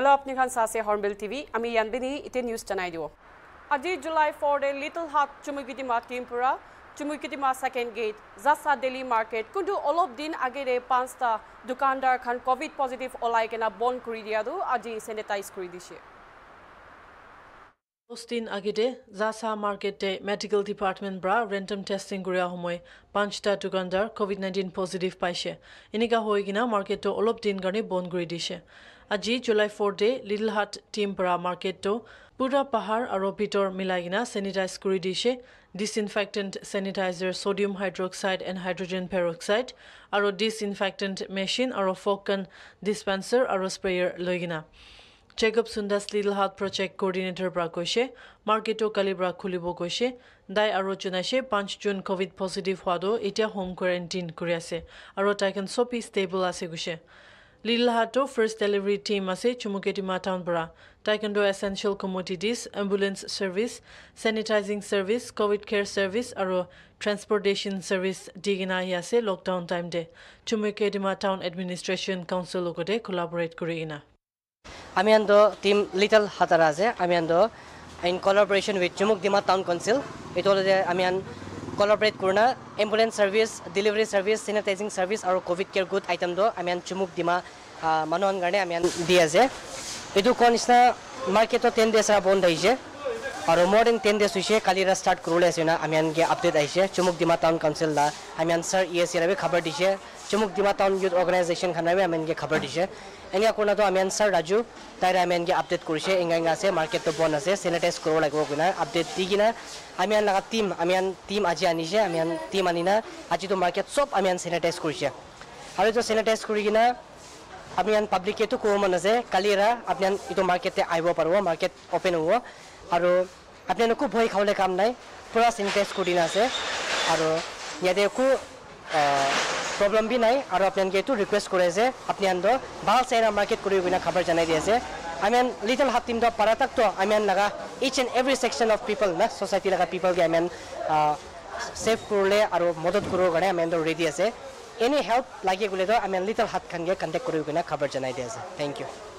Hello আপুনি খান চাছে hornbill TV আমি ইয়ানবিনি এতিয়া নিউজ জনাই দিওঁ আজি জুলাই ফ'ৰ ডে লিটল হাট চুমুকিটিমা টিমপুৰা চুমুকিটিমা ছেকেণ্ড গেট জাছা ডেইলি মাৰ্কেট কিন্তু অলপ দিন আগেৰে পাঁচটা দোকানদাৰ খান ক'ভিড পজিটিভ ওলাই কেনে বন্ধ কৰি দিয়াটো আজি চেনিটাইজ কৰি দিছে দিন আগেতে জাছা মাৰ্কেটে মেডিকেল ডিপাৰ্টমেণ্ট পৰা ৰেণ্ডম টেষ্টিং কৰাৰ সময় পাঁচটা দোকানদাৰ ক'ভিড নাইণ্টিন পজিটিভ পাইছে এনেকুৱা হৈ কিনে মাৰ্কেটটো অলপ দিন কাৰণে বন্ধ কৰি দিছে আজি জুলাই ফ'ৰ ডে লিটল হাট টিম পৰা মাৰ্কেটটো পুৰা পাহাৰ আৰু ভিতৰ মিলাই কিনে চেনিটাইজ কৰি দিছে disinfectant sanitizer sodium hydroxide and hydrogen peroxide আৰু ডিছইনফেক্টেণ্ট মেচিন আৰু ফ'কান ডিছপেঞ্চাৰ আৰু স্প্ৰেয়াৰ লৈ কিনে চেকআপ সুন্দাস লিটল হাট প্ৰজেক্ট কোঅৰ্ডিনেটৰ পৰা কৈছে মাৰ্কেটো কালিৰ পৰা খুলিব কৈছে দাই আৰু জনাইছে পাঁচ জুন ক'ভিড পজিটিভ হোৱাটো এতিয়া হোম কোৱাৰেণ্টিন কৰি আছে আৰু তাইখন চবি ষ্টেবল আছে কৈছে হাৰ্টো ফাৰ্ষ্ট ডেলিভাৰী টীম আছে চুমুকেটিমা টাউন পৰা taekwondo essential commodities ambulance service sanitizing service COVID care service আৰু ট্ৰেন্সপৰ্টেশ্যন ছাৰ্ভিচ দি কিনে আহি আছে লকডাউন টাইমতে চুমুকেটিমা টাউন এডমিনিষ্ট্ৰেশ্যন কাউন্সিল লগতে কোলাবৰেট কৰি কিনে আমি আনটো টিম লিটল হাতারা আছে আমি আনটো ইন কলাবরেশন উইথ চুমুক ডিমা টাউন কাউন্সিল এইটো হ'লে আমি আন কলাবরেট কৰোঁ ambulance service delivery service sanitizing service আৰু কোভিড কেয়াৰ গুড আইটেমটো আমি আন চুমুক ডিমা মানুহৰ কাৰণে আমি আন দি আছে এইটো কোৱা নিচিনা মাৰ্কেটত টেন ডেজ বন্ধ আহিছে। আৰু মোৰ দেন টেন ডেজ হৈছে কালি ষ্টাৰ্ট কৰিবলৈ আছে না। আমি আনকে আপডেট আহিছে। চুমুক ডিমা টাউন কাউন্সিল দা আমি আন ছাৰ ই এছ খবৰ দিছে। চুমুক ডিমা টাউন ইউথ অৰ্গেনাইজেশ্যন খানাৰ আমি আনকে খবৰ দিছে। এনেকুৱা কৰোঁতো আমি আন ছাৰ ৰাজু তাইৰে আমি এনেকৈ আপডেট কৰিছে। এংগা এংগা আছে মাৰ্কেটটো বন্ধ আছে চেনিটাইজ কৰিব লাগিব কিনা আপডেট দি কিনা। আমি আন লগা টিম আমি আন টিম আজি আনিছে আমি আন টিম আনি না আজিতো মাৰ্কেট চব আমি আন চেনিটাইজ কৰিছে। আৰু এইটো চেনিটাইজ কৰি কিনা আপুনি আন পাব্লিকেতো ক'ব মন আছে। কালি এৰা আপুনি আন এইটো মাৰ্কেটে আহিব পাৰিব মাৰ্কেট অ'পেন হ'ব। আৰু আপুনি একো ভয় খাবলৈ কাম নাই পূৰা চেনিটাইজ কৰি আছে। আৰু ইয়াতে একো প্ৰব্লেম বি নাই আৰু আপোনালোকে এইটো ৰিকুৱেষ্ট কৰে যে আপুনি ভাল চাই মাৰ্কেট কৰি কিনে খবৰ জনাই দি আছে আমি আন লিটল হাত টিমটো পাৰা তাকতো আমি আন লগা each and every section of people না ছ'চাইটি লগা পিপলকে আমি আন ছেভ কৰিলে আৰু মদত কৰিবৰ কাৰণে আমি আনটো ৰেডি আছে এনি হেল্প লাগে গ'লেতো আমি লিটল হাত খানকে কণ্টেক্ট কৰি কিনে খবৰ জনাই দি আছে থেংক ইউ